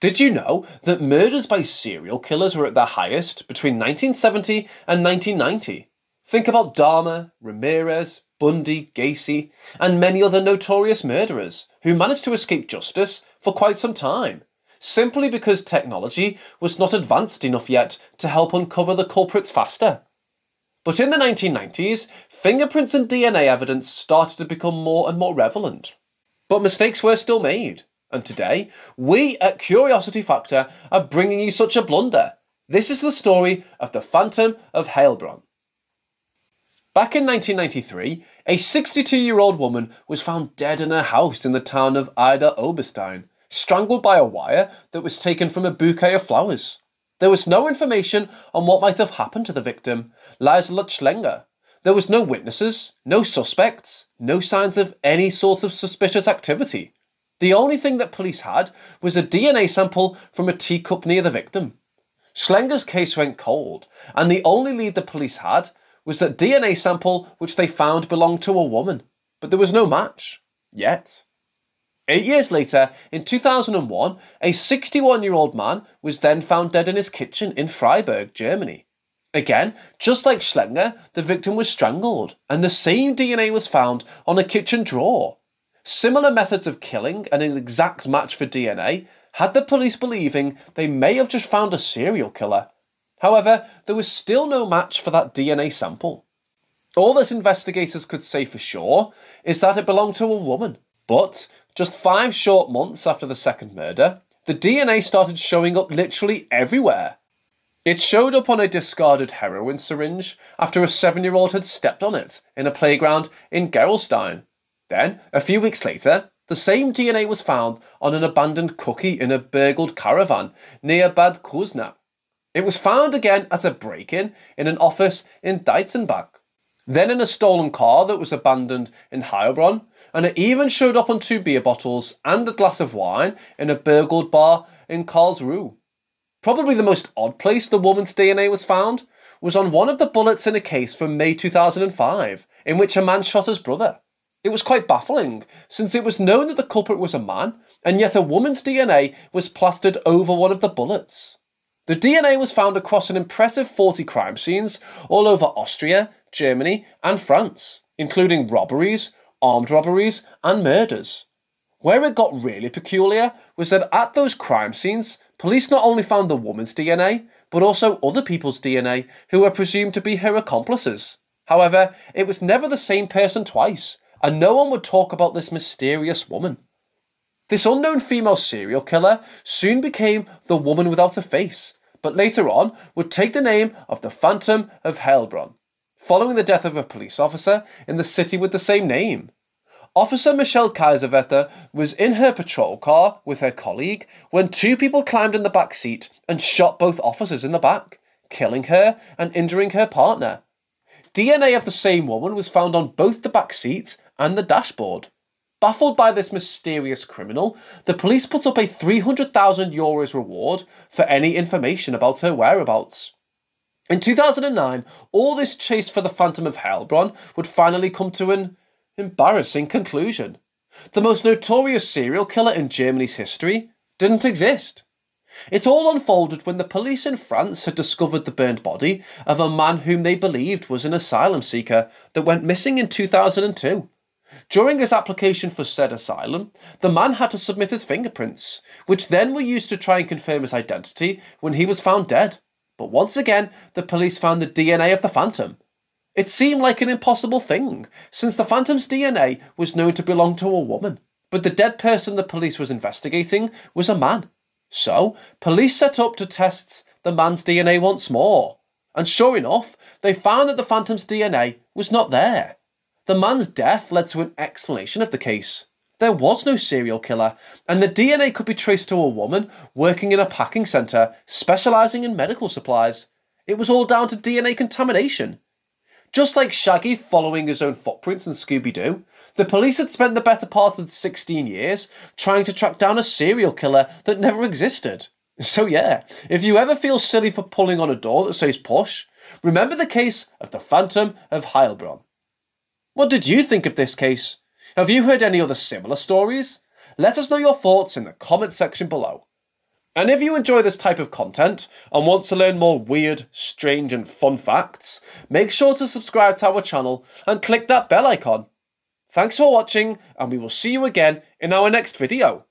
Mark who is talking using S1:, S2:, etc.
S1: Did you know that murders by serial killers were at their highest between 1970 and 1990? Think about Dahmer, Ramirez, Bundy, Gacy, and many other notorious murderers who managed to escape justice for quite some time, simply because technology was not advanced enough yet to help uncover the culprits faster. But in the 1990s, fingerprints and DNA evidence started to become more and more relevant. But mistakes were still made. And today, we at Curiosity Factor are bringing you such a blunder. This is the story of the Phantom of Heilbronn. Back in 1993, a 62 year old woman was found dead in her house in the town of Idar-Oberstein, strangled by a wire that was taken from a bouquet of flowers. There was no information on what might have happened to the victim, Lieselotte Schlenger. There was no witnesses, no suspects, no signs of any sort of suspicious activity. The only thing that police had was a DNA sample from a teacup near the victim. Schlenger's case went cold, and the only lead the police had was that DNA sample which they found belonged to a woman, but there was no match. Yet. Eight years later, in 2001, a 61 year old man was then found dead in his kitchen in Freiburg, Germany. Again, just like Schlenger, the victim was strangled, and the same DNA was found on a kitchen drawer. Similar methods of killing and an exact match for DNA had the police believing they may have just found a serial killer. However, there was still no match for that DNA sample. All that investigators could say for sure is that it belonged to a woman. But just five short months after the second murder, the DNA started showing up literally everywhere. It showed up on a discarded heroin syringe after a seven year old had stepped on it in a playground in Gerolstein. Then, a few weeks later, the same DNA was found on an abandoned cookie in a burgled caravan near Bad Kreuznach. It was found again at a break in in an office in Dietzenbach, then in a stolen car that was abandoned in Heilbronn, and it even showed up on two beer bottles and a glass of wine in a burgled bar in Karlsruhe. Probably the most odd place the woman's DNA was found was on one of the bullets in a case from May 2005, in which a man shot his brother. It was quite baffling, since it was known that the culprit was a man, and yet a woman's DNA was plastered over one of the bullets. The DNA was found across an impressive 40 crime scenes all over Austria, Germany, and France, including robberies, armed robberies, and murders. Where it got really peculiar was that at those crime scenes, police not only found the woman's DNA, but also other people's DNA who were presumed to be her accomplices. However, it was never the same person twice, and no one would talk about this mysterious woman. This unknown female serial killer soon became the woman without a face, but later on would take the name of the Phantom of Heilbronn, following the death of a police officer in the city with the same name. Officer Michelle Kiesewetter was in her patrol car with her colleague when two people climbed in the back seat and shot both officers in the back, killing her and injuring her partner. DNA of the same woman was found on both the back seat and the dashboard. Baffled by this mysterious criminal, the police put up a 300,000 euros reward for any information about her whereabouts. In 2009, all this chase for the Phantom of Heilbronn would finally come to an embarrassing conclusion. The most notorious serial killer in Germany's history didn't exist. It all unfolded when the police in France had discovered the burned body of a man whom they believed was an asylum seeker that went missing in 2002. During his application for said asylum, the man had to submit his fingerprints, which then were used to try and confirm his identity when he was found dead. But once again, the police found the DNA of the Phantom. It seemed like an impossible thing, since the Phantom's DNA was known to belong to a woman, but the dead person the police was investigating was a man. So, police set up to test the man's DNA once more. And sure enough, they found that the Phantom's DNA was not there. The man's death led to an explanation of the case. There was no serial killer, and the DNA could be traced to a woman working in a packing centre specialising in medical supplies. It was all down to DNA contamination. Just like Shaggy following his own footprints in Scooby Doo, the police had spent the better part of 16 years trying to track down a serial killer that never existed. So, yeah, if you ever feel silly for pulling on a door that says push, remember the case of the Phantom of Heilbronn. What did you think of this case? Have you heard any other similar stories? Let us know your thoughts in the comment section below. And if you enjoy this type of content and want to learn more weird, strange, and fun facts, make sure to subscribe to our channel and click that bell icon. Thanks for watching, and we will see you again in our next video.